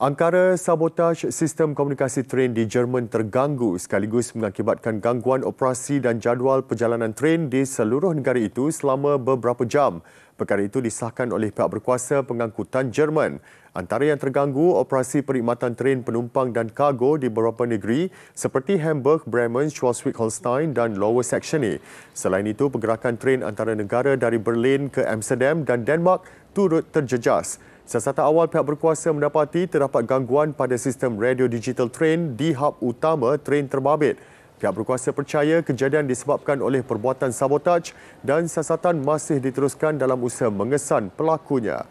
Angkara sabotaj sistem komunikasi tren di Jerman terganggu sekaligus mengakibatkan gangguan operasi dan jadual perjalanan tren di seluruh negara itu selama beberapa jam. Perkara itu disahkan oleh pihak berkuasa pengangkutan Jerman. Antara yang terganggu, operasi perkhidmatan tren penumpang dan kargo di beberapa negeri seperti Hamburg, Bremen, Schleswig-Holstein dan Lower Saxony. Selain itu, pergerakan tren antara negara dari Berlin ke Amsterdam dan Denmark turut terjejas. Siasatan awal pihak berkuasa mendapati terdapat gangguan pada sistem radio digital train di hub utama train terbabit. Pihak berkuasa percaya kejadian disebabkan oleh perbuatan sabotaj dan siasatan masih diteruskan dalam usaha mengesan pelakunya.